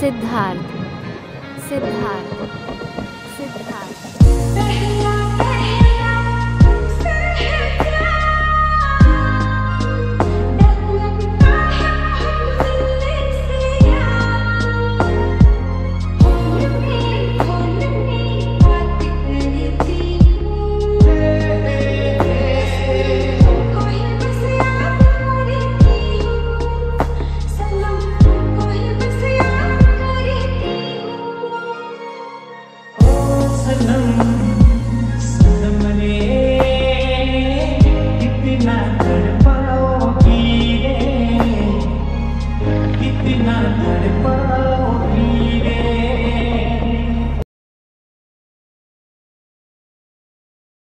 Siddharth. Siddharth. Siddharth. Sanam